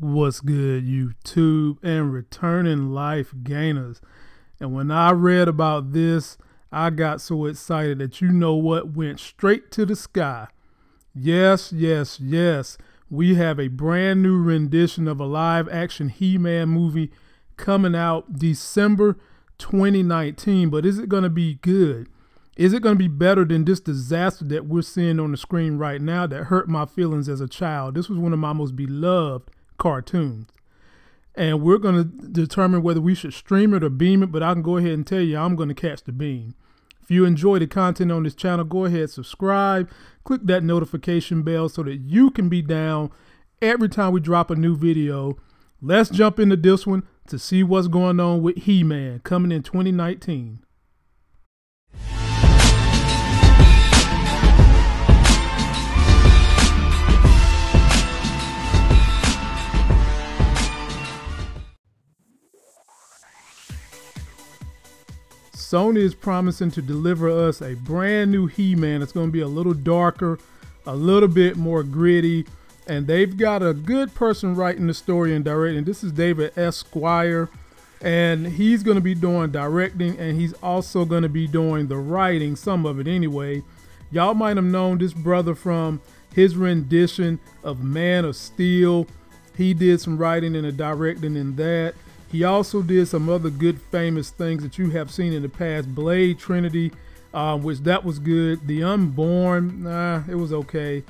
What's good, YouTube and returning life gainers? And when I read about this, I got so excited that you know what went straight to the sky. Yes, yes, yes. We have a brand new rendition of a live action He Man movie coming out December 2019. But is it going to be good? Is it going to be better than this disaster that we're seeing on the screen right now that hurt my feelings as a child? This was one of my most beloved cartoons. And we're going to determine whether we should stream it or beam it, but I can go ahead and tell you I'm going to catch the beam. If you enjoy the content on this channel, go ahead, subscribe, click that notification bell so that you can be down every time we drop a new video. Let's jump into this one to see what's going on with He-Man coming in 2019. Sony is promising to deliver us a brand new He-Man. It's going to be a little darker, a little bit more gritty, and they've got a good person writing the story and directing. This is David S. Goyer, and he's going to be doing directing, and he's also going to be doing the writing, some of it anyway. Y'all might have known this brother from his rendition of Man of Steel. He did some writing and a directing in that. He also did some other good famous things that you have seen in the past. Blade Trinity, uh, which that was good. The Unborn, nah, it was okay.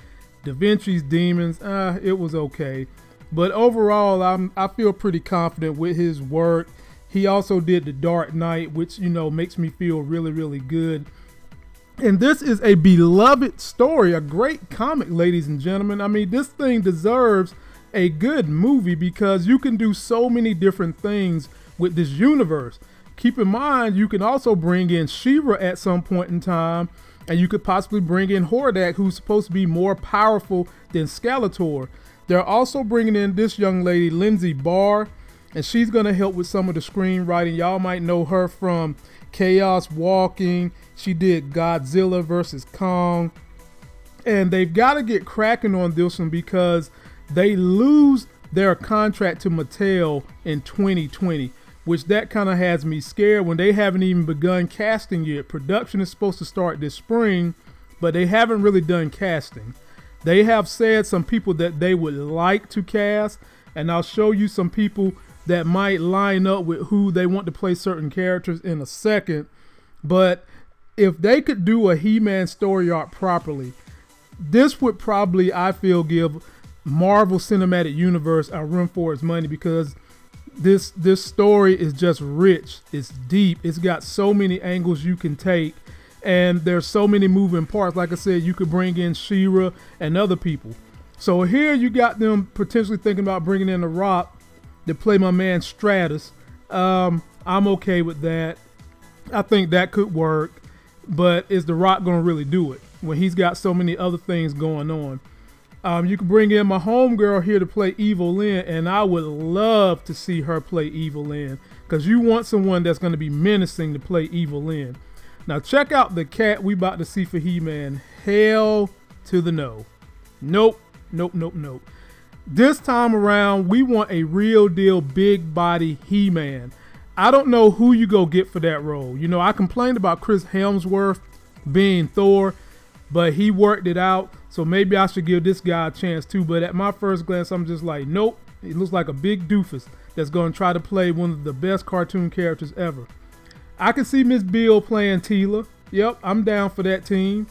Da Vinci's Demons, ah, it was okay. But overall, I'm I feel pretty confident with his work. He also did The Dark Knight, which you know makes me feel really, really good. And this is a beloved story, a great comic, ladies and gentlemen. I mean, this thing deserves a good movie because you can do so many different things with this universe. Keep in mind, you can also bring in She-Ra at some point in time, and you could possibly bring in Hordak, who's supposed to be more powerful than Skeletor. They're also bringing in this young lady, Lindsay Beer, and she's going to help with some of the screenwriting. Y'all might know her from Chaos Walking. She did Godzilla versus Kong. And they've got to get cracking on this one because they lose their contract to Mattel in 2020, which that kind of has me scared when they haven't even begun casting yet. Production is supposed to start this spring, but they haven't really done casting. They have said some people that they would like to cast, and I'll show you some people that might line up with who they want to play certain characters in a second. But if they could do a He-Man story arc properly, this would probably, I feel, give Marvel Cinematic Universe a run for its money because this this story is just rich. It's deep. It's got so many angles you can take, and there's so many moving parts. Like I said, you could bring in She-Ra and other people. So here you got them potentially thinking about bringing in The Rock to play my man Stratos. Um, I'm okay with that. I think that could work, but is The Rock going to really do it when he's got so many other things going on? Um, you can bring in my homegirl here to play Evil-Lyn, and I would love to see her play Evil-Lyn because you want someone that's going to be menacing to play Evil-Lyn. Now check out the cat we about to see for He-Man. Hell to the no. Nope, nope, nope, nope. This time around, we want a real deal big body He-Man. I don't know who you go get for that role. You know, I complained about Chris Hemsworth being Thor, but he worked it out. So maybe I should give this guy a chance too. But at my first glance, I'm just like, nope. He looks like a big doofus that's going to try to play one of the best cartoon characters ever. I can see Miss Bill playing Teela. Yep, I'm down for that team.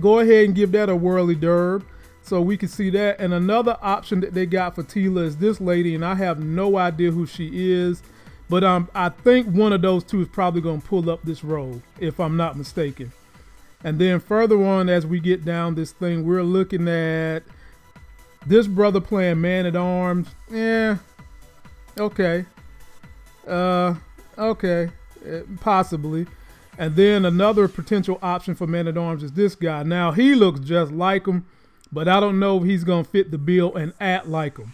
Go ahead and give that a whirly derb so we can see that. And another option that they got for Teela is this lady, and I have no idea who she is. But um, I think one of those two is probably going to pull up this role, if I'm not mistaken. And then further on, as we get down this thing, we're looking at this brother playing man at arms. Yeah, okay. Uh, Okay, eh, possibly. And then another potential option for Man at Arms is this guy. Now he looks just like him, but I don't know if he's gonna fit the bill and act like him.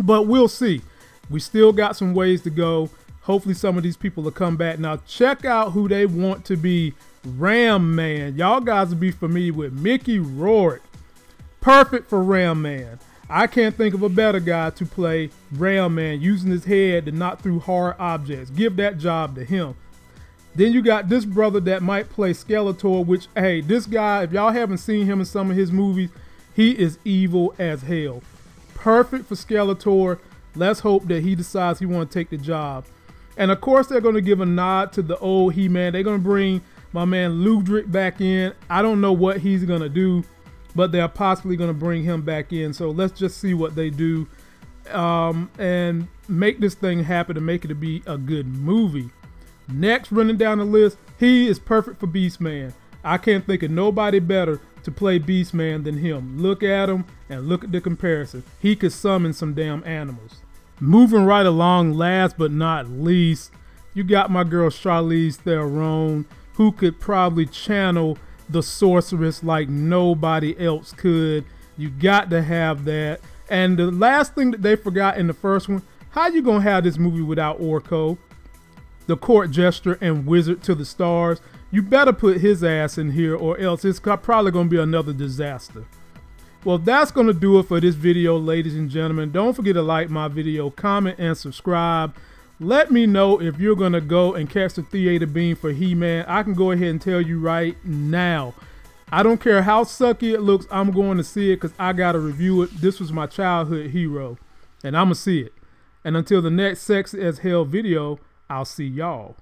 But we'll see. We still got some ways to go. Hopefully some of these people will come back. Now check out who they want to be Ram Man. Y'all guys will be familiar with Mickey Rourke. Perfect for Ram Man. I can't think of a better guy to play Ram Man using his head to knock through hard objects. Give that job to him. Then you got this brother that might play Skeletor, which, hey, this guy, if y'all haven't seen him in some of his movies, he is evil as hell. Perfect for Skeletor. Let's hope that he decides he want to take the job. And of course, they're going to give a nod to the old He-Man. They're going to bring my man Ludwig back in. I don't know what he's going to do, but they're possibly going to bring him back in. So let's just see what they do um, and make this thing happen and make it to be a good movie. Next, running down the list, he is perfect for Beastman. I can't think of nobody better to play Beastman than him. Look at him and look at the comparison. He could summon some damn animals. Moving right along, last but not least, you got my girl Charlize Theron, who could probably channel the sorceress like nobody else could. You got to have that. And the last thing that they forgot in the first one, how you gonna have this movie without Orko? the court jester and wizard to the stars. You better put his ass in here or else it's probably to be another disaster. Well, that's going to do it for this video, ladies and gentlemen. Don't forget to like my video, comment, and subscribe. Let me know if you're going to go and catch the theater beam for He-Man. I can go ahead and tell you right now. I don't care how sucky it looks, I'm going to see it because I got to review it. This was my childhood hero, and I'm going to see it. And until the next Sex as Hell video, I'll see y'all